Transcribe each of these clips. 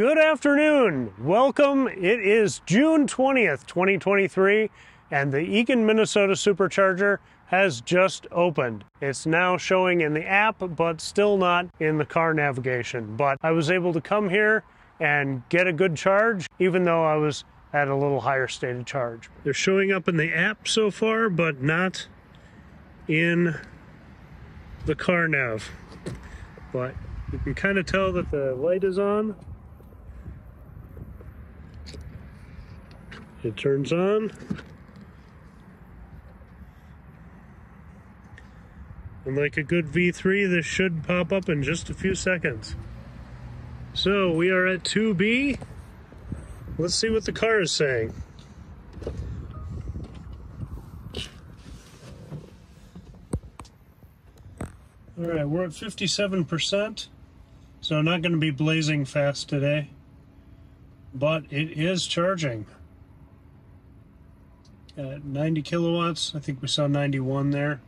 Good afternoon. Welcome. It is June 20th, 2023, and the Eagan, Minnesota Supercharger has just opened. It's now showing in the app, but still not in the car navigation. But I was able to come here and get a good charge, even though I was at a little higher state of charge. They're showing up in the app so far, but not in the car nav. But you can kind of tell that the light is on. It turns on. And like a good V3, this should pop up in just a few seconds. So we are at 2B. Let's see what the car is saying. All right, we're at 57%, so not going to be blazing fast today, but it is charging. At 90 kilowatts, I think we saw 91 there,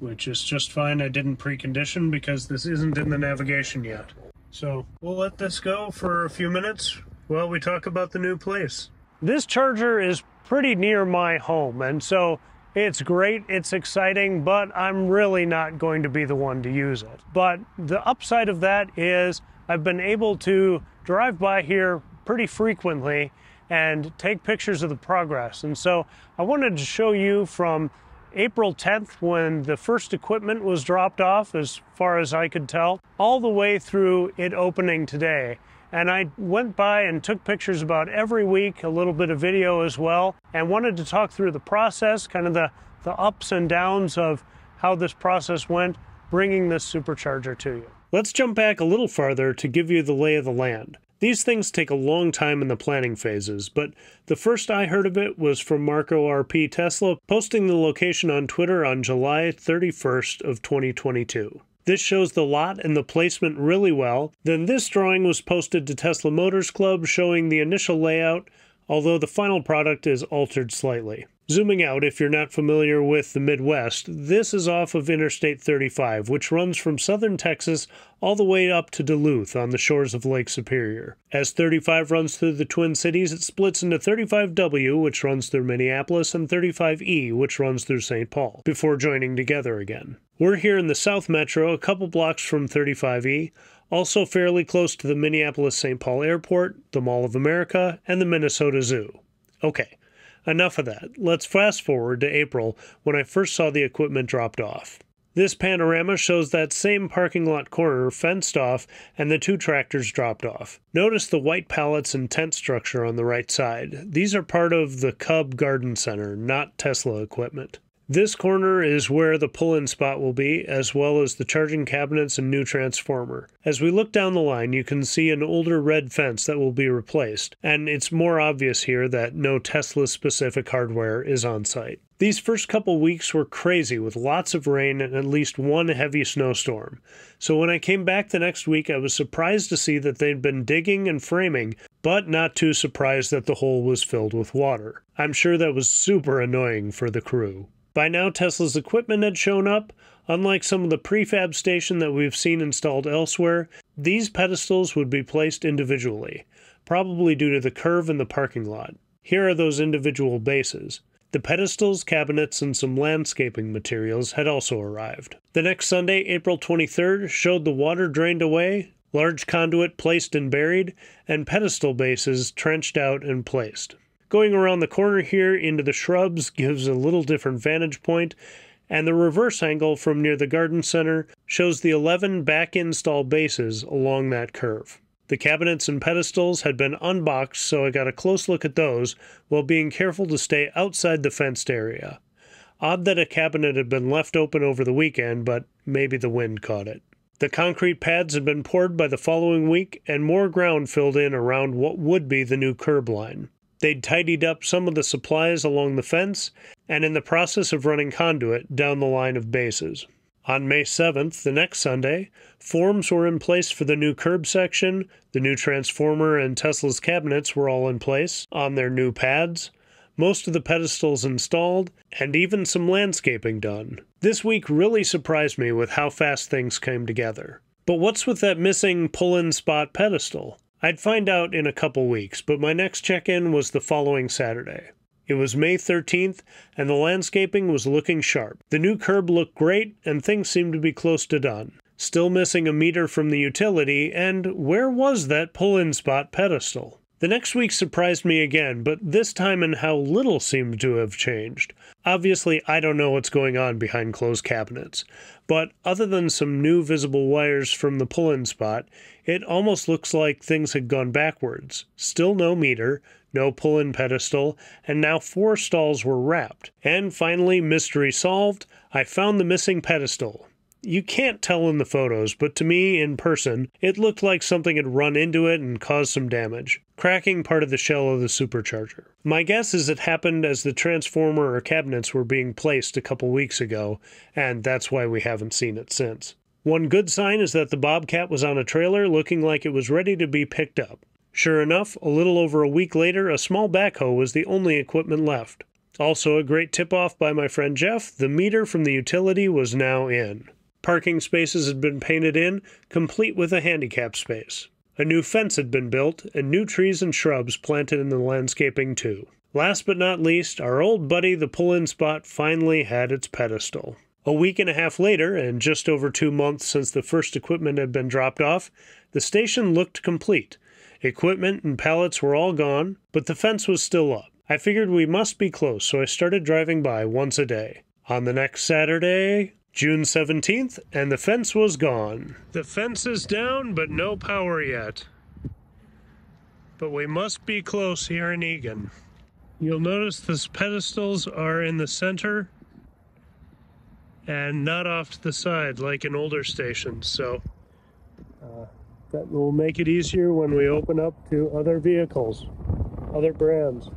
which is just fine. I didn't precondition because this isn't in the navigation yet. So we'll let this go for a few minutes while we talk about the new place. This charger is pretty near my home, and so it's great, it's exciting, but I'm really not going to be the one to use it. But the upside of that is I've been able to drive by here pretty frequently and take pictures of the progress. And so I wanted to show you from April 10th when the first equipment was dropped off, as far as I could tell, all the way through it opening today. And I went by and took pictures about every week, a little bit of video as well, and wanted to talk through the process, kind of the, the ups and downs of how this process went, bringing this supercharger to you. Let's jump back a little farther to give you the lay of the land. These things take a long time in the planning phases, but the first I heard of it was from Marco RP Tesla posting the location on Twitter on July 31st of 2022. This shows the lot and the placement really well. Then this drawing was posted to Tesla Motors Club showing the initial layout, although the final product is altered slightly. Zooming out, if you're not familiar with the Midwest, this is off of Interstate 35, which runs from southern Texas all the way up to Duluth on the shores of Lake Superior. As 35 runs through the Twin Cities, it splits into 35W, which runs through Minneapolis, and 35E, which runs through St. Paul, before joining together again. We're here in the South Metro, a couple blocks from 35E, also fairly close to the Minneapolis St. Paul Airport, the Mall of America, and the Minnesota Zoo. Okay. Enough of that. Let's fast forward to April when I first saw the equipment dropped off. This panorama shows that same parking lot corner fenced off and the two tractors dropped off. Notice the white pallets and tent structure on the right side. These are part of the Cub Garden Center, not Tesla equipment. This corner is where the pull-in spot will be, as well as the charging cabinets and new transformer. As we look down the line, you can see an older red fence that will be replaced, and it's more obvious here that no Tesla-specific hardware is on site. These first couple weeks were crazy with lots of rain and at least one heavy snowstorm. So when I came back the next week, I was surprised to see that they'd been digging and framing, but not too surprised that the hole was filled with water. I'm sure that was super annoying for the crew. By now, Tesla's equipment had shown up. Unlike some of the prefab station that we've seen installed elsewhere, these pedestals would be placed individually, probably due to the curve in the parking lot. Here are those individual bases. The pedestals, cabinets, and some landscaping materials had also arrived. The next Sunday, April 23rd, showed the water drained away, large conduit placed and buried, and pedestal bases trenched out and placed. Going around the corner here into the shrubs gives a little different vantage point, and the reverse angle from near the garden center shows the 11 back install bases along that curve. The cabinets and pedestals had been unboxed, so I got a close look at those while being careful to stay outside the fenced area. Odd that a cabinet had been left open over the weekend, but maybe the wind caught it. The concrete pads had been poured by the following week, and more ground filled in around what would be the new curb line. They'd tidied up some of the supplies along the fence and in the process of running conduit down the line of bases. On May 7th, the next Sunday, forms were in place for the new curb section, the new transformer and Tesla's cabinets were all in place on their new pads, most of the pedestals installed, and even some landscaping done. This week really surprised me with how fast things came together. But what's with that missing pull-in spot pedestal? I'd find out in a couple weeks, but my next check-in was the following Saturday. It was May 13th, and the landscaping was looking sharp. The new curb looked great, and things seemed to be close to done. Still missing a meter from the utility, and where was that pull in spot pedestal? The next week surprised me again, but this time in how little seemed to have changed. Obviously, I don't know what's going on behind closed cabinets, but other than some new visible wires from the pull in spot, it almost looks like things had gone backwards. Still no meter, no pull in pedestal, and now four stalls were wrapped. And finally, mystery solved, I found the missing pedestal. You can't tell in the photos, but to me, in person, it looked like something had run into it and caused some damage, cracking part of the shell of the supercharger. My guess is it happened as the transformer or cabinets were being placed a couple weeks ago, and that's why we haven't seen it since. One good sign is that the Bobcat was on a trailer looking like it was ready to be picked up. Sure enough, a little over a week later, a small backhoe was the only equipment left. Also, a great tip off by my friend Jeff the meter from the utility was now in. Parking spaces had been painted in, complete with a handicap space. A new fence had been built, and new trees and shrubs planted in the landscaping, too. Last but not least, our old buddy the pull in spot finally had its pedestal. A week and a half later, and just over two months since the first equipment had been dropped off, the station looked complete. Equipment and pallets were all gone, but the fence was still up. I figured we must be close, so I started driving by once a day. On the next Saturday, June 17th, and the fence was gone. The fence is down, but no power yet. But we must be close here in Eagan. You'll notice the pedestals are in the center and not off to the side like in older stations. So uh, that will make it easier when we open up to other vehicles, other brands.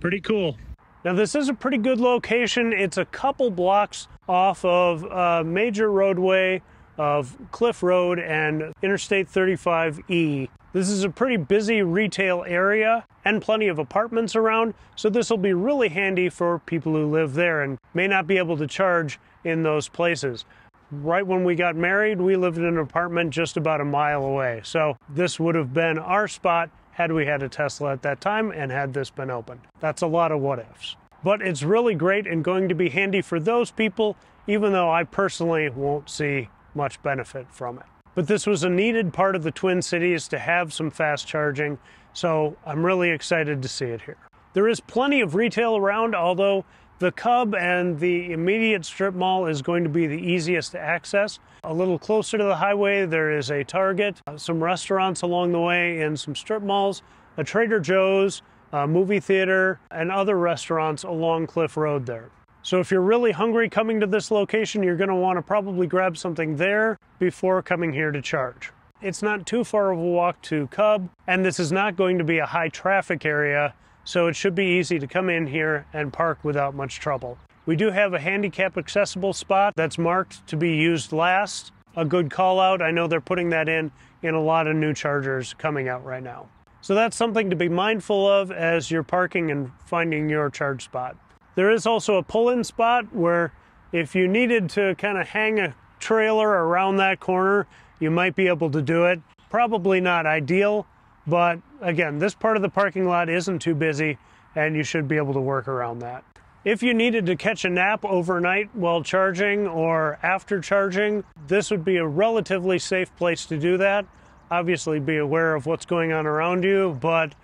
Pretty cool. Now this is a pretty good location. It's a couple blocks off of a major roadway of Cliff Road and Interstate 35E. This is a pretty busy retail area and plenty of apartments around, so this will be really handy for people who live there and may not be able to charge in those places. Right when we got married, we lived in an apartment just about a mile away, so this would have been our spot had we had a Tesla at that time and had this been open. That's a lot of what ifs. But it's really great and going to be handy for those people, even though I personally won't see much benefit from it. But this was a needed part of the Twin Cities to have some fast charging, so I'm really excited to see it here. There is plenty of retail around, although the Cub and the immediate strip mall is going to be the easiest to access. A little closer to the highway, there is a Target, uh, some restaurants along the way, and some strip malls, a Trader Joe's, a movie theater, and other restaurants along Cliff Road there. So if you're really hungry coming to this location, you're going to want to probably grab something there before coming here to charge. It's not too far of a walk to Cub, and this is not going to be a high traffic area, so it should be easy to come in here and park without much trouble. We do have a handicap accessible spot that's marked to be used last. A good call out. I know they're putting that in in a lot of new chargers coming out right now. So that's something to be mindful of as you're parking and finding your charge spot. There is also a pull-in spot where if you needed to kind of hang a trailer around that corner, you might be able to do it. Probably not ideal, but again, this part of the parking lot isn't too busy and you should be able to work around that. If you needed to catch a nap overnight while charging or after charging, this would be a relatively safe place to do that. Obviously, be aware of what's going on around you, but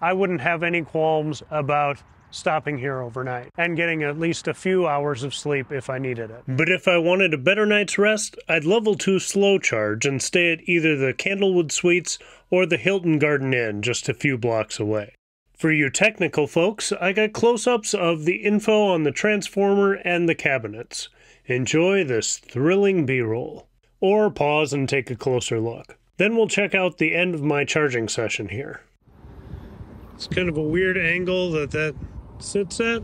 I wouldn't have any qualms about stopping here overnight and getting at least a few hours of sleep if I needed it. But if I wanted a better night's rest, I'd level 2 slow charge and stay at either the Candlewood Suites or the Hilton Garden Inn just a few blocks away. For you technical folks, I got close ups of the info on the transformer and the cabinets. Enjoy this thrilling B roll. Or pause and take a closer look. Then we'll check out the end of my charging session here. It's kind of a weird angle that that sits at.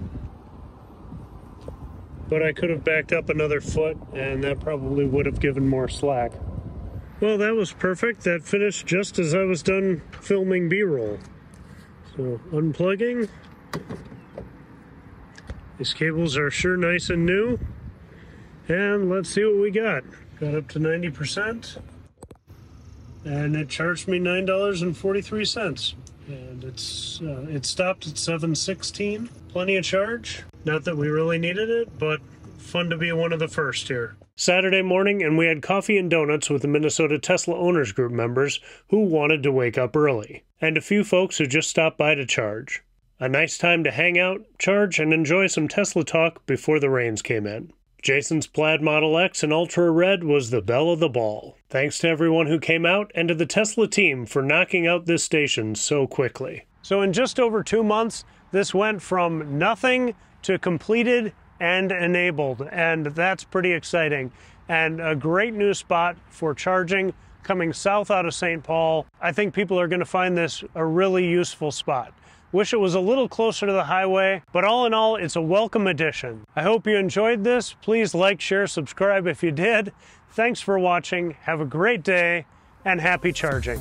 But I could have backed up another foot and that probably would have given more slack. Well, that was perfect. That finished just as I was done filming B-roll. So unplugging. These cables are sure nice and new. And let's see what we got. got up to 90%, and it charged me $9.43. And it's uh, it stopped at 716. Plenty of charge. Not that we really needed it, but fun to be one of the first here. Saturday morning, and we had coffee and donuts with the Minnesota Tesla Owners Group members who wanted to wake up early, and a few folks who just stopped by to charge. A nice time to hang out, charge, and enjoy some Tesla talk before the rains came in. Jason's Plaid Model X in Ultra Red was the belle of the ball. Thanks to everyone who came out and to the Tesla team for knocking out this station so quickly. So, in just over two months, this went from nothing to completed and enabled, and that's pretty exciting. And a great new spot for charging coming south out of St. Paul. I think people are going to find this a really useful spot. Wish it was a little closer to the highway, but all in all, it's a welcome addition. I hope you enjoyed this. Please like, share, subscribe if you did. Thanks for watching. Have a great day and happy charging.